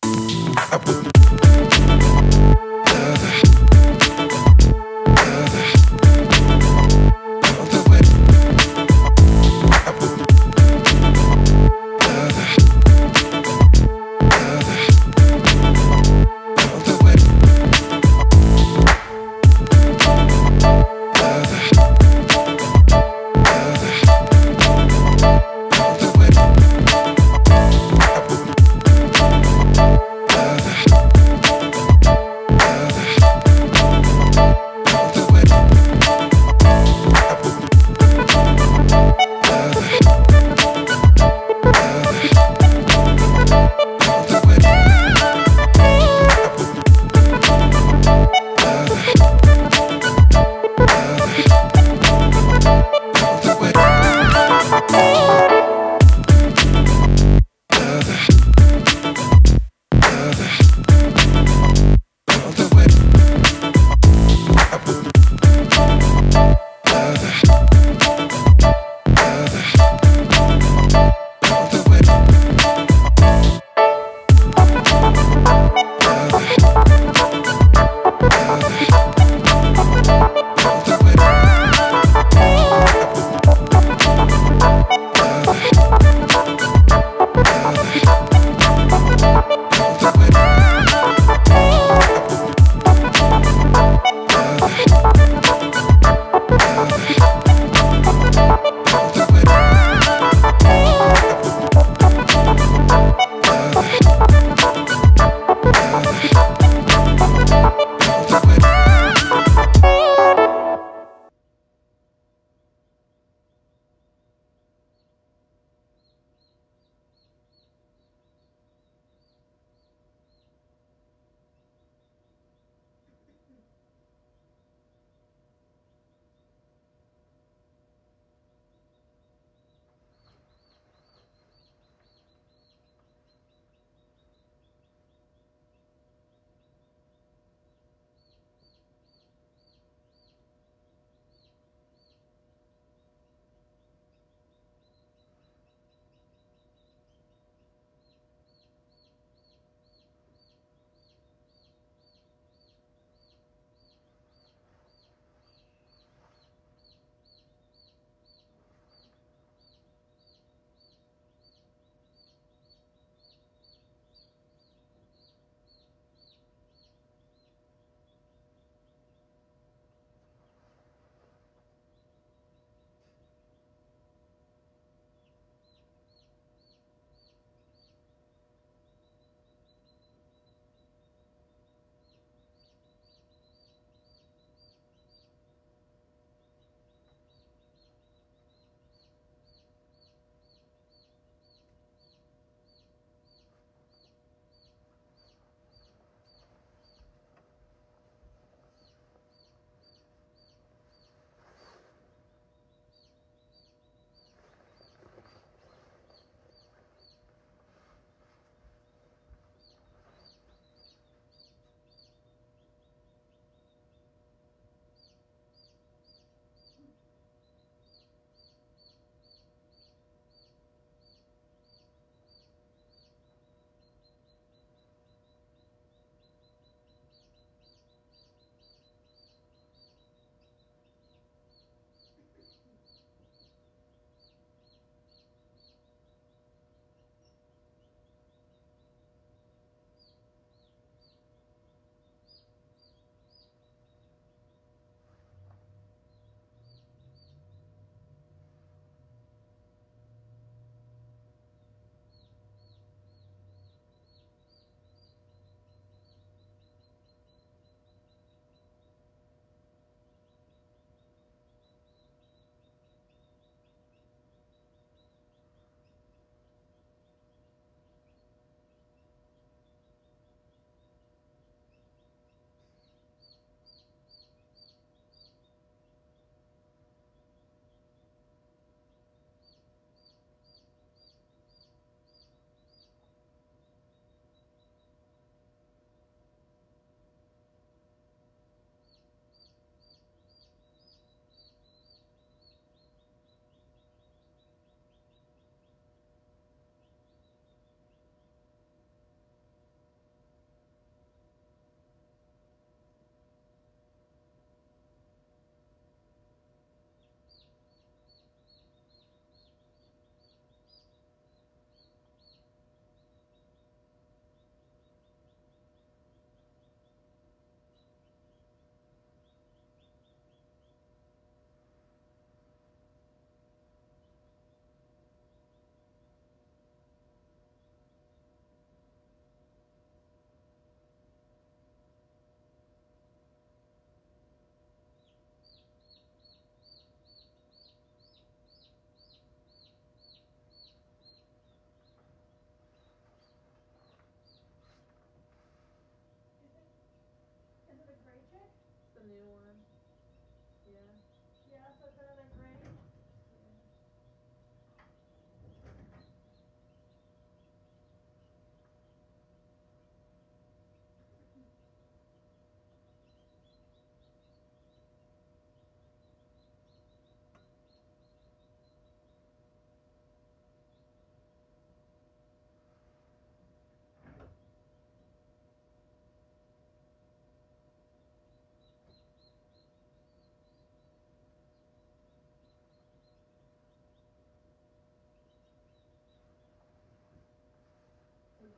the way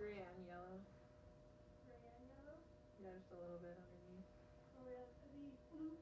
gray and yellow. Gray and yellow? Yeah, just a little bit underneath. Oh yeah, the flute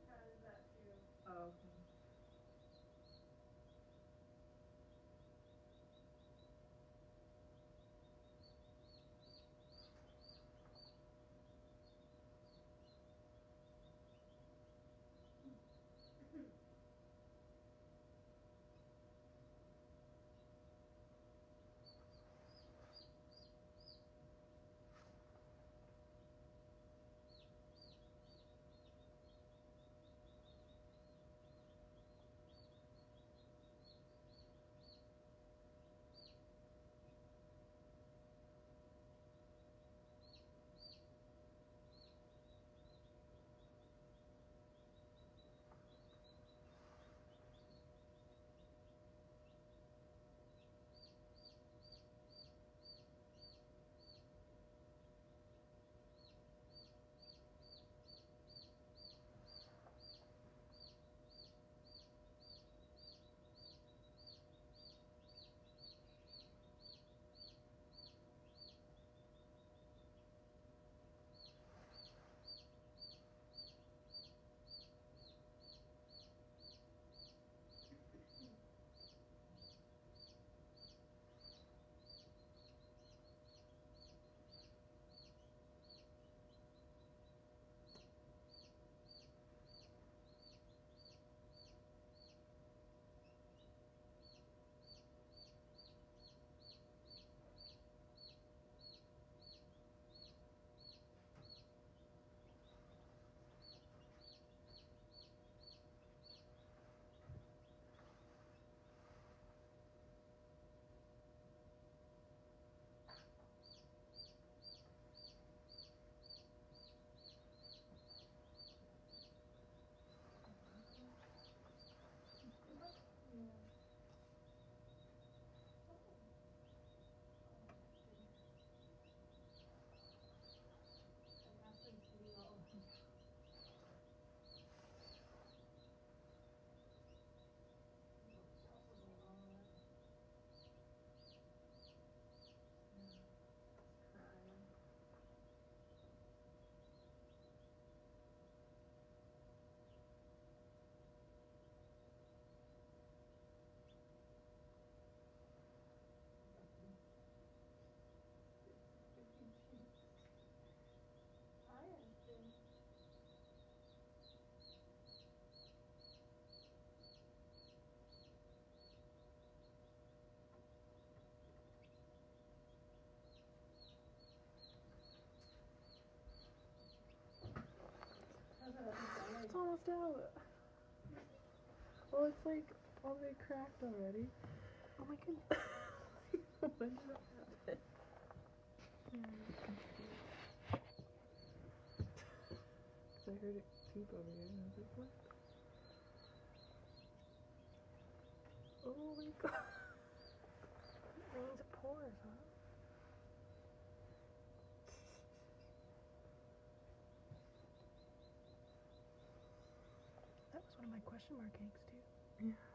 almost out. Well, it's like all way cracked already. Oh my goodness. when did that happen? I heard it poop over here and I was like, what? Oh my god. Rains it pours, huh? Question mark eggs too. Yeah.